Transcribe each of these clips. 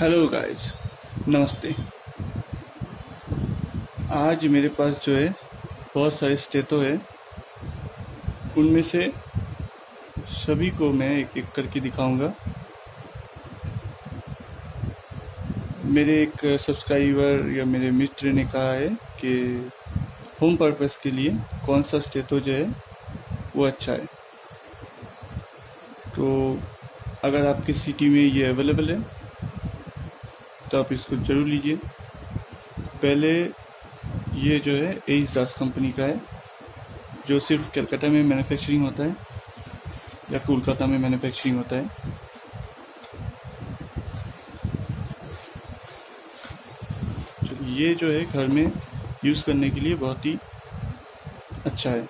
Hello guys नमस्ते। आज मेरे पास जो है, बहुत सारे स्टेटो है। उनमें से सभी को मैं एक एक करके दिखाऊँगा। मेरे एक सब्सक्राइबर या मेरे मित्र ने कहा है कि होम पर्पस के लिए कौन सा स्टेटो जो है, वो अच्छा है। तो अगर आपकी सिटी में ये अवेलेबल है तो आप इसको ज़रूर लीजिए। पहले ये जो है एज दास कंपनी का है, जो सिर्फ़ कलकत्ता में मैन्युफैक्चरिंग होता है या कोलकाता में मैन्युफैक्चरिंग होता है। ये जो है घर में यूज़ करने के लिए बहुत ही अच्छा है।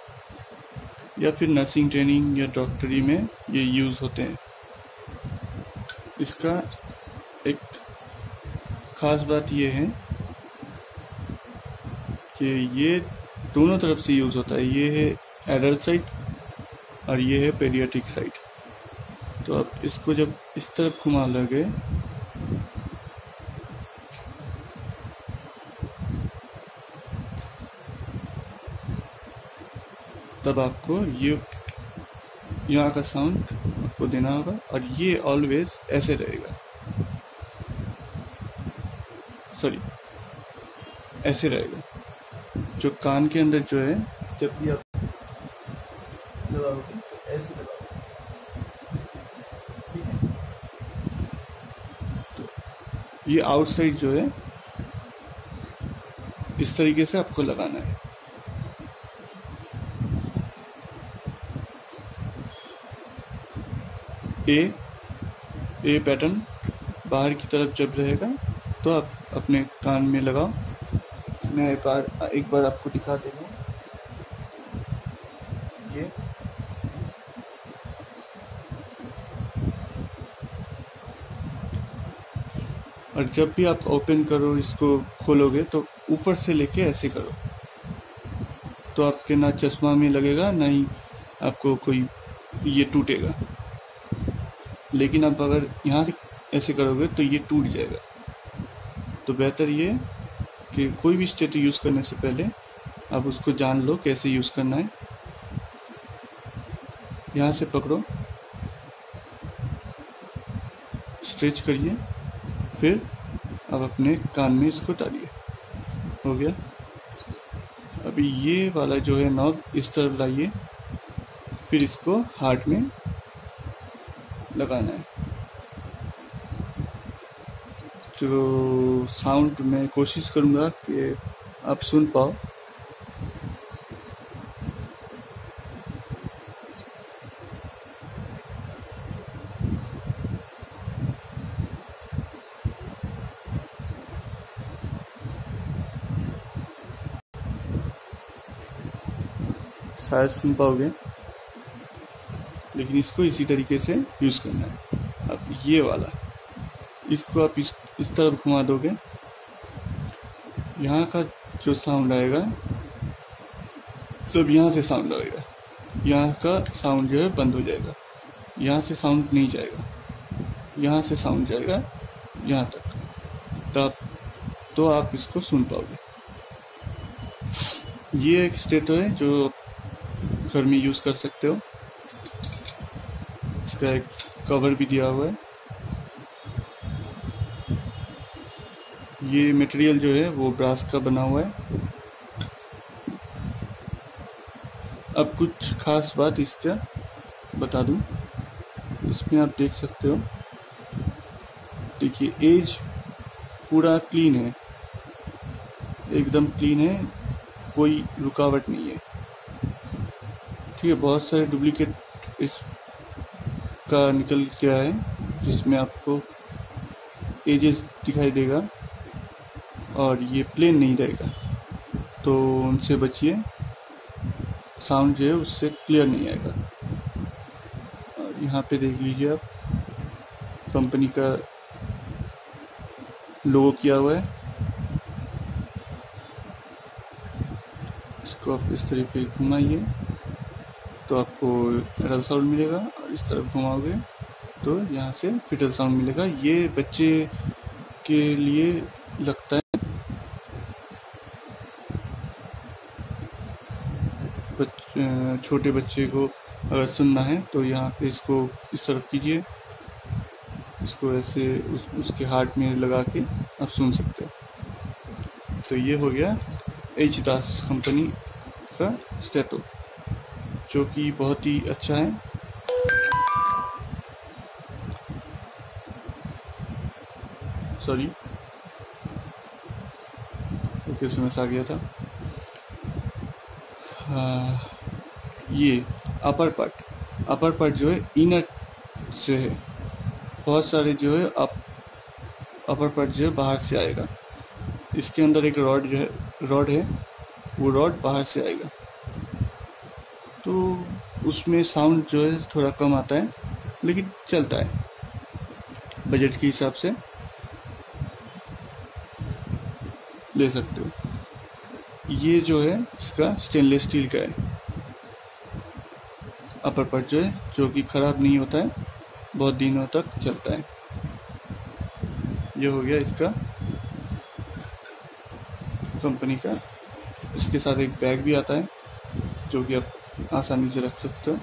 या फिर नर्सिंग ट्रेनिंग या डॉक्टरी में ये यूज़ होते हैं। इसका एक ख़ास बात ये है कि ये दोनों तरफ़ से यूज़ होता है। ये है एडल्ट साइड और ये है पेडियाट्रिक साइड तो अब इसको जब इस तरफ़ घुमा लगे, तब आपको ये, यहाँ का साउंड आपको देना होगा और ये ऑलवेज ऐसे रहेगा। सॉरी ऐसे रहेगा। जो कान के अंदर जो है, जब भी आप तो ये आउटसाइड जो है, इस तरीके से आपको लगाना है। ए ए पैटर्न बाहर की तरफ़ जब रहेगा तो आप अपने कान में लगाओ। मैं एक बार एक बार आपको दिखा देगा ये। और जब भी आप ओपन करो, इसको खोलोगे तो ऊपर से लेके ऐसे करो। तो आपके ना चश्मा में लगेगा, ना ही आपको कोई ये टूटेगा। लेकिन आप अगर यहाँ से ऐसे करोगे तो ये टूट जाएगा। तो बेहतर ये कि कोई भी स्टेट यूज़ करने से पहले आप उसको जान लो कैसे यूज़ करना है। यहाँ से पकड़ो। स्ट्रेच करिए। फिर अब अपने कान में इसको डालिए। हो गया? अभी ये वाला जो है नॉब, इस तरफ़ लाइए। फिर इसको हार्ट में लगाना है। जो साउंड मैं कोशिश करूँगा कि आप सुन पाओ। शायद सुन पाओगे, लेकिन इसको इसी तरीके से यूज़ करना है। अब ये वाला। इसको आप इस इस तरफ़ घुमा दोगे। यहाँ का जो साउंड आएगा तब यहाँ से साउंड आएगा। यहाँ का साउंड जो है बंद हो जाएगा। यहाँ से साउंड नहीं जाएगा। यहाँ से साउंड जाएगा यहाँ तक। तब तो आप इसको सुन पाओगे। ये एक स्टेटो है जो घर में यूज़ कर सकते हो। इसका एक कवर भी दिया हुआ है। ये मटेरियल जो है, वो ब्रास का बना हुआ है। अब कुछ खास बात इसका बता दूँ। इसमें आप देख सकते हो। देखिए एज पूरा क्लीन है। एकदम क्लीन है, कोई रुकावट नहीं है। ठीक है, बहुत सारे डुप्लीकेट इस का निकल गया है, जिसमें आपको एजेस दिखाई देगा। और ये प्लेन नहीं रहेगा तो उनसे बचिए। साउंड जो है उससे क्लियर नहीं आएगा। और यहाँ पे देख लीजिए आप कंपनी का लोगो किया हुआ है। इसको आप इस तरीके घुमाइए तो आपको एडल साउंड मिलेगा। और इस तरफ़ घुमाओगे तो यहाँ से फिटल साउंड मिलेगा। ये बच्चे के लिए लगता है छोटे बच्चे को अगर सुनना है तो यहाँ पे इसको इस तरफ़ कीजिए। इसको ऐसे उस, उसके हार्ट में लगा के आप सुन सकते हो। तो ये हो गया एच दास कंपनी का स्टेटो जो कि बहुत ही अच्छा है। सॉरी। ओके समझ आ गया था। आ, ये अपर पार्ट अपर पार्ट जो है इनर से है। बहुत सारे जो है, अप, अपर पार्ट जो है, बाहर से आएगा। इसके अंदर एक रॉड जो है रॉड है, वो रॉड बाहर से आएगा। तो उसमें साउंड जो है, थोड़ा कम आता है, लेकिन चलता है। बजट के हिसाब से ले सकते हो। ये जो है, इसका स्टेनलेस स्टील का है। अपर पार्ट जो है, जो कि ख़राब नहीं होता है, बहुत दिनों तक चलता है। ये हो गया इसका कंपनी का। इसके साथ एक बैग भी आता है, जो कि आप आसानी से रख सकते हो।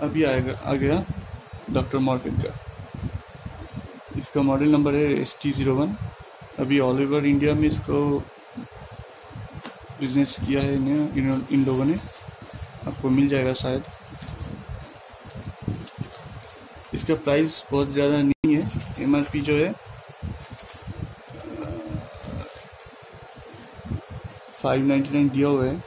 अभी आएगा, आ गया डॉक्टर मॉर्फिन का। इसका मॉडल नंबर है एस टी ज़ीरो वन अभी ऑल ओवर इंडिया में इसको बिज़नेस किया है इन लोगों ने। आपको मिल जाएगा शायद। इसका प्राइस बहुत ज़्यादा नहीं है। एमआरपी जो है फाइव नाइन्टी नाइन दिया हुआ है।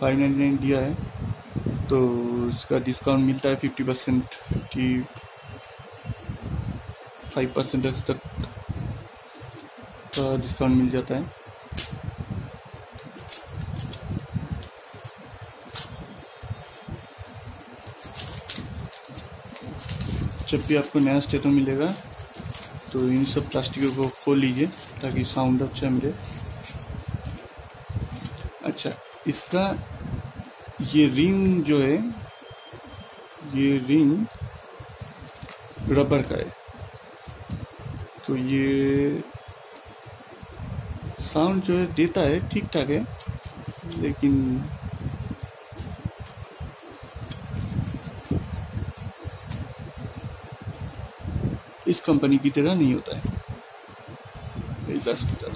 फाइव नाइन्टी नाइन दिया है। तो इसका डिस्काउंट मिलता है fifty percent fifty five percent तक का डिस्काउंट मिल जाता है। जब भी आपको नया स्टेटो मिलेगा तो इन सब प्लास्टिकों को खोल लीजिए, ताकि साउंड अच्छा मिले। अच्छा इसका ये रिंग जो है, ये रिंग रबर का है। तो ये साउंड जो है, देता है ठीक ठाक है। लेकिन इस कंपनी की तरह नहीं होता है। की तरह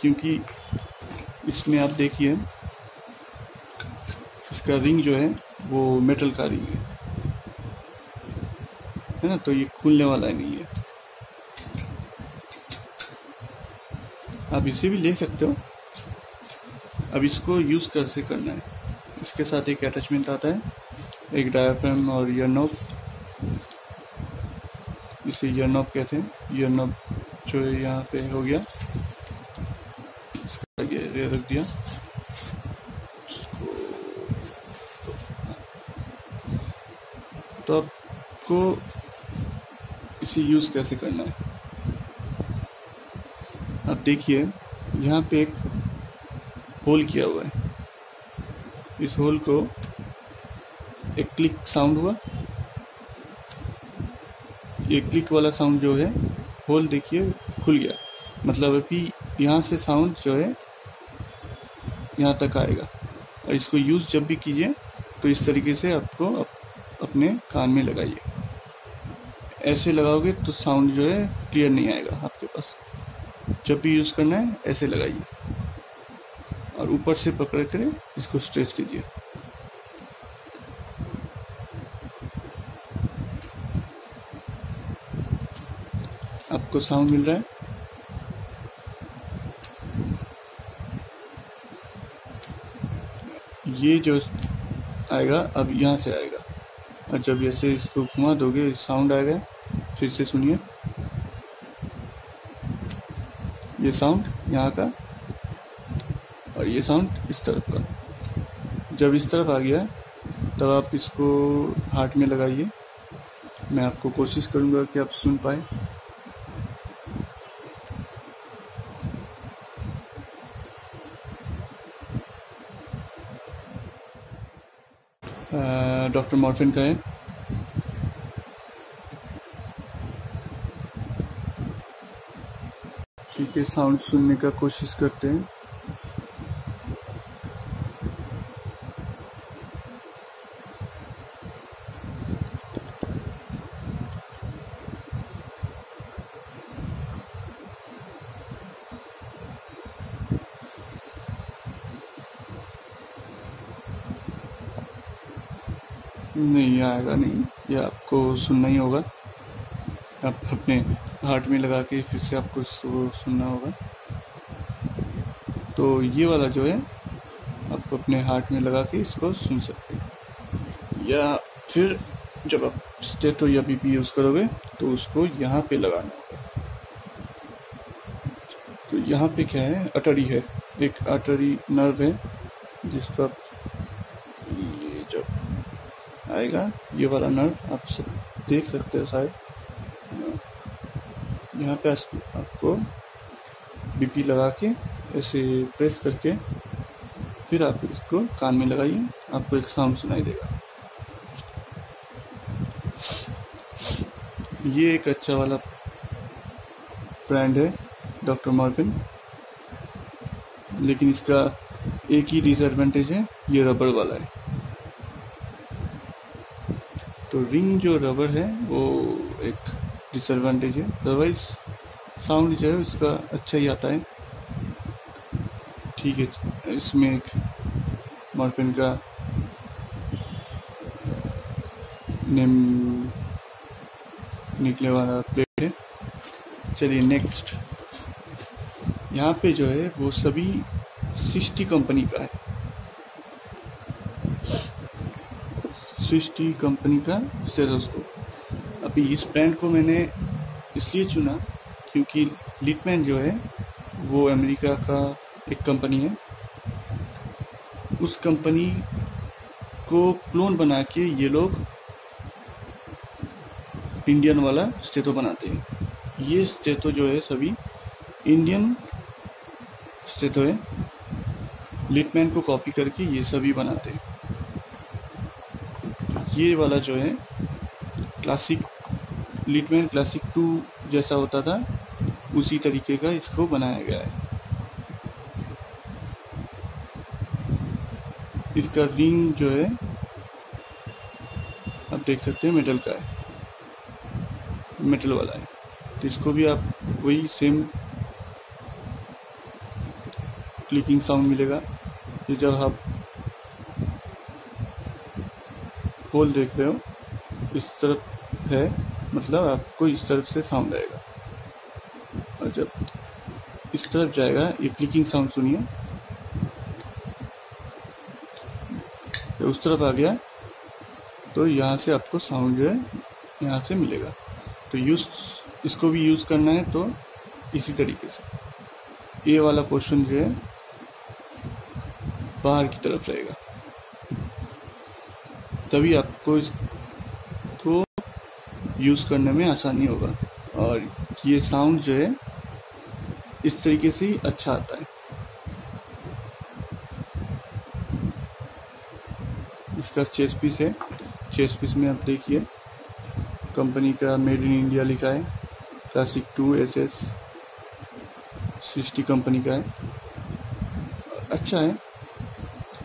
क्योंकि इसमें आप देखिए, इसका रिंग जो है, वो मेटल का रिंग है। है ना? तो ये खुलने वाला नहीं है। आप इसे भी ले सकते हो। अब इसको यूज़ कैसे करना है? इसके साथ एक अटैचमेंट आता है, एक डायाफ्राम और ईयर नोब इसे ईयर कहते हैं। ईयर जो है यहाँ पे हो गया। इसका आगे रख दिया। तो आपको इसे यूज़ कैसे करना है? देखिए यहाँ पे एक होल किया हुआ है। इस होल को एक क्लिक साउंड हुआ। ये क्लिक वाला साउंड जो है होल देखिए खुल गया। मतलब अभी यहाँ से साउंड जो है यहाँ तक आएगा। और इसको यूज़ जब भी कीजिए तो इस तरीके से आपको अप, अपने कान में लगाइए। ऐसे लगाओगे तो साउंड जो है क्लियर नहीं आएगा आपके पास। जब भी यूज़ करना है, ऐसे लगाइए। और ऊपर से पकड़ कर इसको स्ट्रेच कीजिए। आपको साउंड मिल रहा है? ये जो आएगा, अब यहाँ से आएगा। और जब ऐसे इसको घुमा दोगे साउंड आएगा, फिर से सुनिए। ये साउंड यहाँ का, और ये साउंड इस तरफ़ का। जब इस तरफ़ आ गया, तब आप इसको हार्ट में लगाइए। मैं आपको कोशिश करूँगा कि आप सुन पाए। डॉक्टर मॉर्फिन का है। है साउंड सुनने का कोशिश करते हैं नहीं आएगा नहीं ये आपको सुनना ही होगा आप अपने हार्ट में लगा के फिर से आपको सुनना होगा। तो ये वाला जो है, आप अपने हार्ट में लगा के इसको सुन सकते हैं। या फिर जब आप स्टेटो या बीपी यूज़ करोगे तो उसको यहाँ पे लगाना होगा। तो यहाँ पे क्या है, अटरी है। एक अटरी नर्व है, जिसका ये जब आएगा, ये वाला नर्व आप सब देख सकते हो शायद। यहाँ पे आपको बीपी लगा के ऐसे प्रेस करके फिर आप इसको कान में लगाइए, आपको एक साउंड सुनाई देगा। ये एक अच्छा वाला ब्रांड है डॉक्टर मॉर्बिन लेकिन इसका एक ही डिसएडवांटेज है, ये रबर वाला है। तो रिंग जो रबर है, वो एक डिसएडवांटेज है। अदरवाइज़ साउंड जो है उसका अच्छा ही आता है। ठीक है, इसमें एक मॉर्फिन का नेम निकले वाला प्लेट है। चलिए नेक्स्ट यहाँ पे जो है, वो सभी सिस्टी कंपनी का है। सिस्टी कंपनी का स्टेथोस्कोप अभी इस ब्रांड को मैंने इसलिए चुना क्योंकि लिटमैन जो है, वो अमेरिका का एक कंपनी है। उस कंपनी को क्लोन बना के ये लोग इंडियन वाला स्टेटो बनाते हैं। ये स्टेटो जो है, सभी इंडियन स्टेथो है। लिटमैन को कॉपी करके ये सभी बनाते हैं। ये वाला जो है क्लासिक लिटमैन क्लासिक टू जैसा होता था, उसी तरीके का इसको बनाया गया है। इसका रिंग जो है, आप देख सकते हैं मेटल का है। मेटल वाला है। तो इसको भी आप वही सेम क्लिकिंग साउंड मिलेगा। कि जब आप होल देख रहे हो, इस तरफ़ है मतलब आपको इस तरफ़ से साउंड आएगा। और जब इस तरफ़ जाएगा, ये क्लिकिंग साउंड सुनिए। जब उस तरफ़ आ गया तो यहाँ से आपको साउंड जो है, यहाँ से मिलेगा। तो यूज़ इसको भी यूज़ करना है तो इसी तरीके से। ये वाला पोर्शन जो है, बाहर की तरफ़ रहेगा। तभी आपको इसको यूज़ करने में आसानी होगा। और ये साउंड जो है, इस तरीके से ही अच्छा आता है। इसका चेस पीस है। चेस पीस में आप देखिए कंपनी का मेड इन इंडिया लिखा है। Classic two S S sixty company का है। अच्छा है।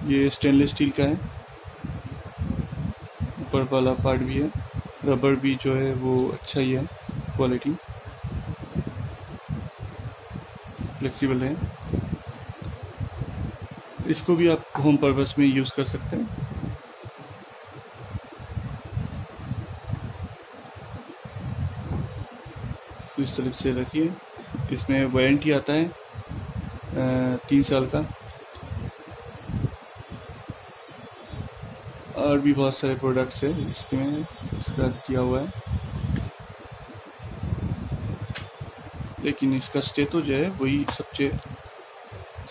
ये स्टेनलेस स्टील का है। ऊपर वाला पार्ट भी है। रबर भी जो है वो अच्छा ही है क्वालिटी फ्लेक्सिबल है। इसको भी आप होम पर्पस में यूज़ कर सकते हैं। इस तरह से रखिए। इसमें वारंटी आता है तीन साल का। और भी बहुत सारे प्रोडक्ट्स है इसमें इसका दिया हुआ है। लेकिन इसका स्टेटो जो है वही सबसे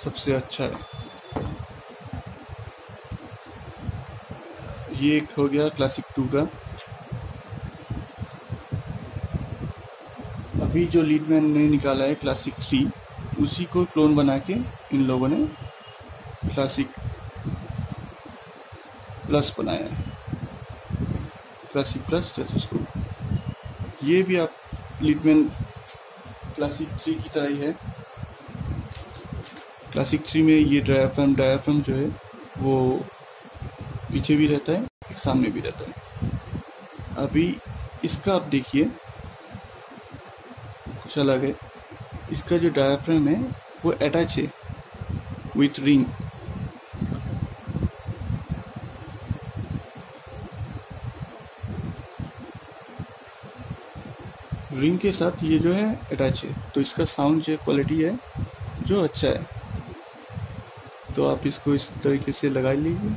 सबसे अच्छा है। ये एक हो गया क्लासिक टू का। अभी जो लीडमैन ने निकाला है क्लासिक थ्री उसी को क्लोन बना के इन लोगों ने क्लासिक प्लस बनाया है। क्लासिक प्लस जैसे उसको। ये भी आप लिटमेन क्लासिक थ्री की तरह ही है। क्लासिक थ्री में ये डायाफ्राम डायाफ्राम जो है, वो पीछे भी रहता है एक सामने भी रहता है। अभी इसका आप देखिए। कुछ अलग है। इसका जो डायाफ्राम है, वो अटैच है विथ रिंग रिंग के साथ ये जो है अटैच है। तो इसका साउंड जो क्वालिटी है, जो अच्छा है। तो आप इसको इस तरीके से लगा लीजिए।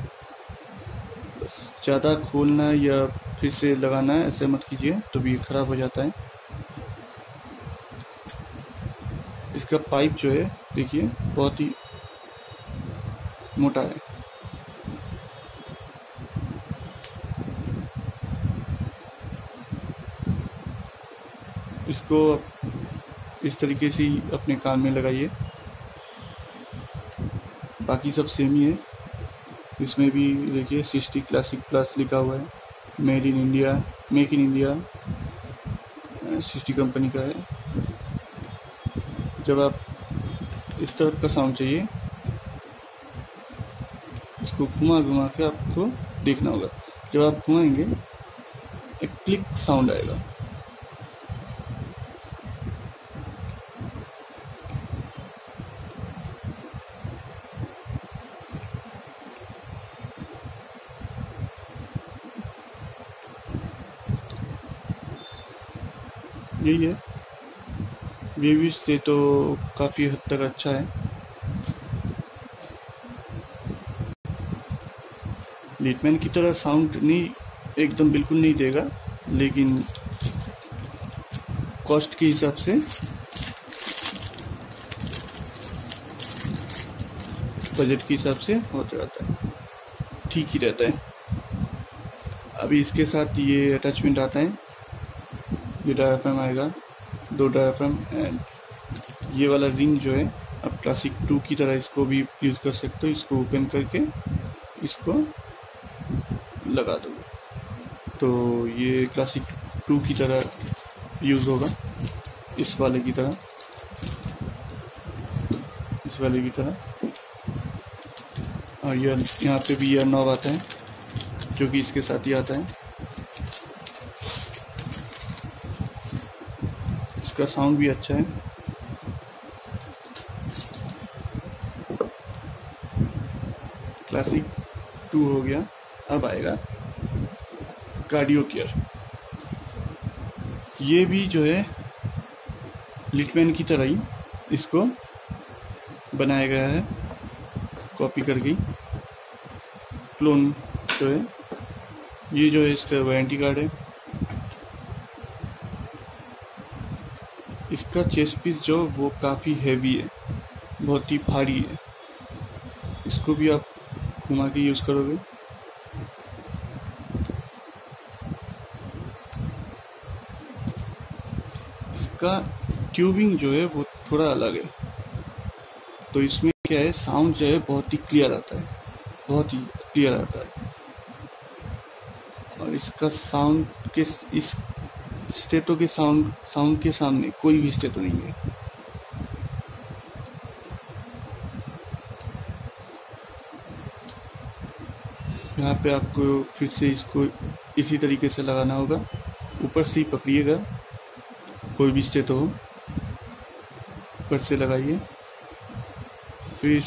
बस, ज़्यादा खोलना या फिर से लगाना है ऐसे मत कीजिए तो भी ख़राब हो जाता है। इसका पाइप जो है, देखिए, बहुत ही मोटा है। इसको इस तरीके से ही अपने कान में लगाइए। बाकी सब सेम ही है। इसमें भी देखिए सिक्सटी क्लासिक प्लस लिखा हुआ है। Made in India make in India sixty company का है। जब आप इस तरफ़ का साउंड चाहिए, इसको घुमा घुमा के आपको देखना होगा। जब आप घुमाएँगे, एक क्लिक साउंड आएगा। यही है। रिव्यूज़ से तो काफ़ी हद तक अच्छा है। लीटमैन की तरह साउंड नहीं, एकदम बिल्कुल नहीं देगा, लेकिन कॉस्ट के हिसाब से बजट के हिसाब से होता रहता है। ठीक ही रहता है। अभी इसके साथ ये अटैचमेंट आता है। ये डायाफ्राम आएगा, दो डायाफ्राम एंड ये वाला रिंग जो है, आप क्लासिक टू की तरह इसको भी यूज़ कर सकते हो, इसको ओपन करके इसको लगा दो। तो ये क्लासिक टू की तरह यूज़ होगा, इस वाले की तरह। इस वाले की तरह। और यह यहाँ पे भी यह नॉब आता है, जो कि इसके साथ ही आता है। इसका साउंड भी अच्छा है। क्लासिक टू हो गया। अब आएगा कार्डियो केयर ये भी जो है लिटमैन की तरह ही इसको बनाया गया है। कॉपी करके क्लोन जो है, ये जो है इसका वारंटी कार्ड है। इसका चेस्ट पीस जो, वो काफ़ी हैवी है, बहुत ही भारी है। इसको भी आप घुमा के यूज़ करोगे। इसका ट्यूबिंग जो है, वो थोड़ा अलग है। तो इसमें क्या है साउंड जो है, बहुत ही क्लियर आता है। बहुत ही क्लियर आता है। और इसका साउंड के इस स्टेटो के साउंड साउंड के सामने कोई भी स्टेटो नहीं है। यहाँ पे आपको फिर से इसको इसी तरीके से लगाना होगा। ऊपर से ही पकड़िएगा, कोई भी स्टेटो हो। ऊपर से लगाइए। फिर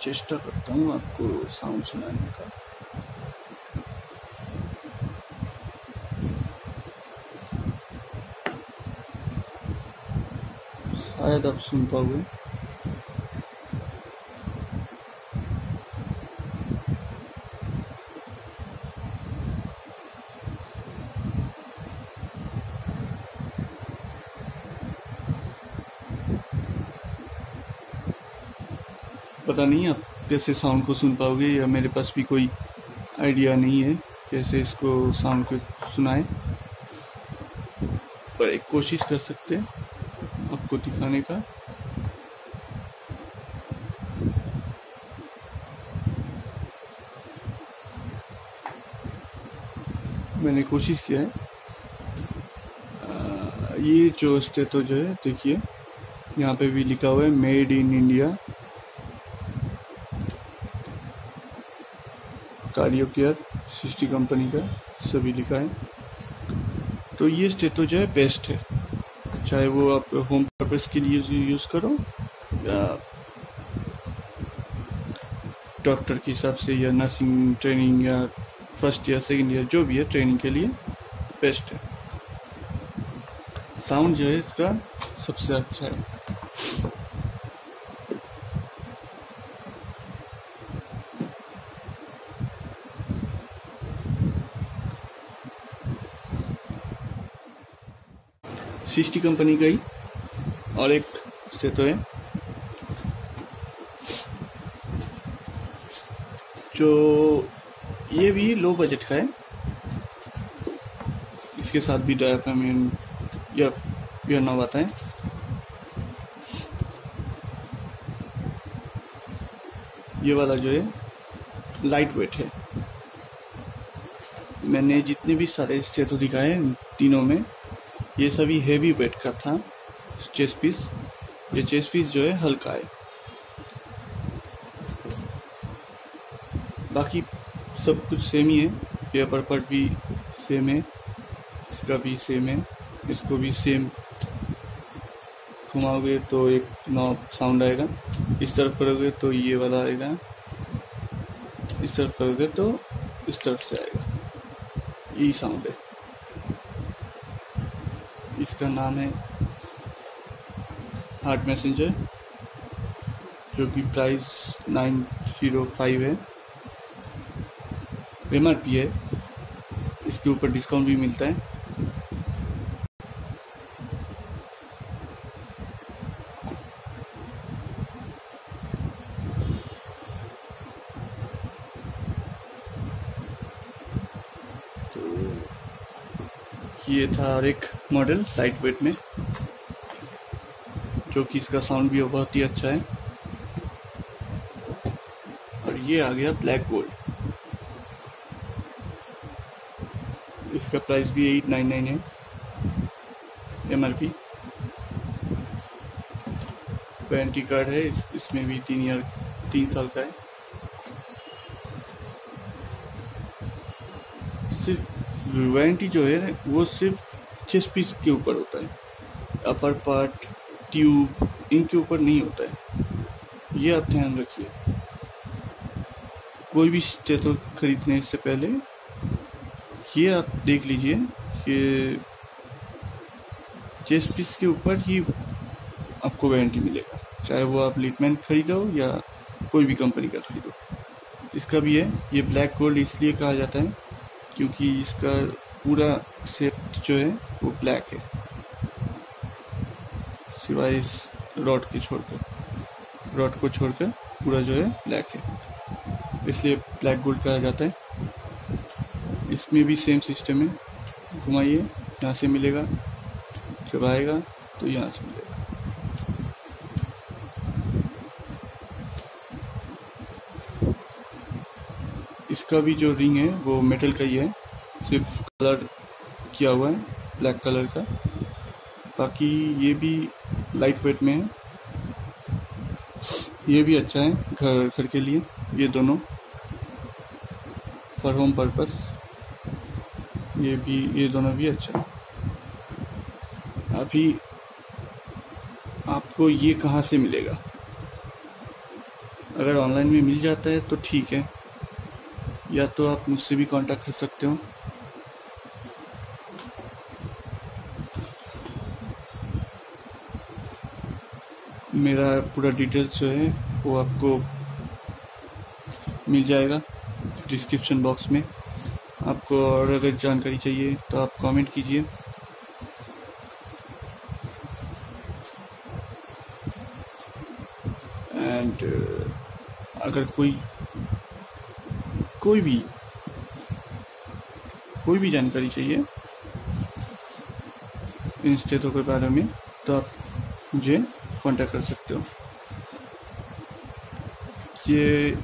चेष्टा करता हूँ आपको साउंड सुनाने का। शायद आप सुन पाओगे। पता नहीं आप कैसे साउंड को सुन पाओगे, या मेरे पास भी कोई आइडिया नहीं है कैसे इसको साउंड को सुनाए। पर एक कोशिश कर सकते हैं। आपको दिखाने का। मैंने कोशिश किया है। आ, ये जो स्टेटो जो है देखिए यहाँ पे भी लिखा हुआ है made in India. Cardio care sixty company का सभी लिखा है। तो ये स्टेटो जो है बेस्ट है। चाहे वो आप होम पर्पस के लिए यूज़ करो। या डॉक्टर के हिसाब से या नर्सिंग ट्रेनिंग या फ़र्स्ट ईयर सेकेंड ईयर जो भी है ट्रेनिंग के लिए बेस्ट है। साउंड जो है इसका सबसे अच्छा है। सिस्टी कंपनी का ही और एक स्टेटो है। जो ये भी लो बजट का है। इसके साथ भी डायफ्राम या यह ना बताएँ ये वाला जो है लाइट वेट है। मैंने जितने भी सारे स्टेटो दिखाए तीनों में, ये सभी हेवी वेट का था। चेस्ट पीस ये चेस्ट पीस जो है हल्का है। बाकी सब कुछ सेम ही है। पेपर पर भी सेम है, इसका भी सेम है, इसको भी सेम घुमाओगे तो एक नॉब साउंड आएगा। इस तरफ़ करोगे तो ये वाला आएगा। इस तरफ़ करोगे तो इस तरफ़ से आएगा। यही साउंड है। इसका नाम है हार्ट मैसेंजर, जो कि प्राइस नाइन ज़ीरो फाइव है। एम आर पी है। इसके ऊपर डिस्काउंट भी मिलता है। ये था और एक मॉडल लाइट वेट में। जो कि इसका साउंड भी बहुत ही अच्छा है। और ये आ गया ब्लैक गोल्ड इसका प्राइस भी एट नाइन नाइन है। M R P warranty card है। इस, इसमें भी तीन ईयर तीन साल का है। सिर्फ़ वारंटी जो है वो सिर्फ़ चेस्ट पीस के ऊपर होता है। अपर पार्ट ट्यूब इनके ऊपर नहीं होता है। ये आप ध्यान रखिए। कोई भी स्टेथो खरीदने से पहले ये आप देख लीजिए कि चेस्ट पीस के ऊपर ही आपको वारंटी मिलेगा। चाहे वो आप लिटमैन खरीदो या कोई भी कंपनी का खरीदो। इसका भी है, ये ब्लैक गोल्ड इसलिए कहा जाता है क्योंकि इसका पूरा सेट जो है वो ब्लैक है। सिवाय इस रॉड के छोड़कर रॉड को छोड़कर पूरा जो है ब्लैक है। इसलिए ब्लैक गोल्ड कहा जाता है। इसमें भी सेम सिस्टम है। घुमाइए, यहाँ से मिलेगा। जब आएगा तो यहाँ से मिलेगा। इसका भी जो रिंग है, वो मेटल का ही है। सिर्फ़ कलर किया हुआ है ब्लैक कलर का। बाकी ये भी लाइट वेट में है। ये भी अच्छा है, घर घर के लिए, ये दोनों। फॉर होम पर्पस ये भी, ये दोनों भी अच्छा है। अभी आपको ये कहाँ से मिलेगा? अगर ऑनलाइन में मिल जाता है तो ठीक है। या तो आप मुझसे भी कांटेक्ट कर सकते हो। मेरा पूरा डिटेल्स जो है, वो आपको मिल जाएगा डिस्क्रिप्शन बॉक्स में। आपको और अगर जानकारी चाहिए तो आप कमेंट कीजिए। एंड अगर कोई कोई भी कोई भी जानकारी चाहिए, इन स्टेटों के बारे में तो आप मुझे कांटेक्ट कर सकते हो। ये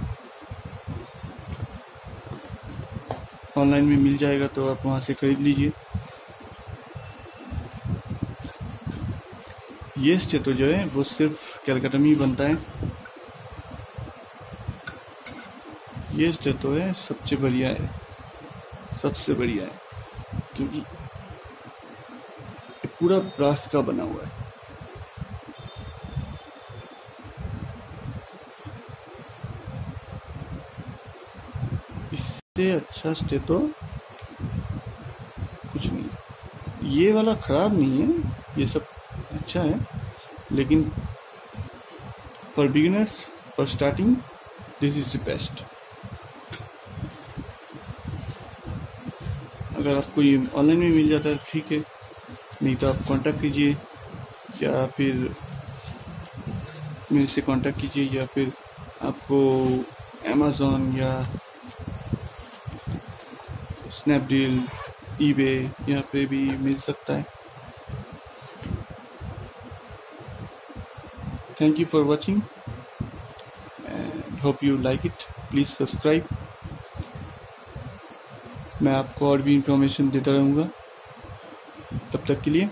ऑनलाइन में मिल जाएगा तो आप वहाँ से खरीद लीजिए। ये स्टेटो जो है, वो सिर्फ़ कैलकाटा में ही बनता है। ये स्टेटो है, सबसे बढ़िया है। सबसे बढ़िया है, क्योंकि पूरा ब्रास का बना हुआ है। अच्छा स्टेटो कुछ नहीं। ये वाला ख़राब नहीं है, ये सब अच्छा है, लेकिन for beginners for starting this is the best अगर आपको ये ऑनलाइन में मिल जाता है, ठीक है। नहीं तो आप कांटेक्ट कीजिए, या फिर मेरे से कांटेक्ट कीजिए, या फिर आपको अमेज़ोन या स्नैपडील ई ईबे यहाँ पे भी मिल सकता है। Thank you for watching hope you like it please subscribe मैं आपको और भी इंफॉर्मेशन देता रहूँगा। तब तक के लिए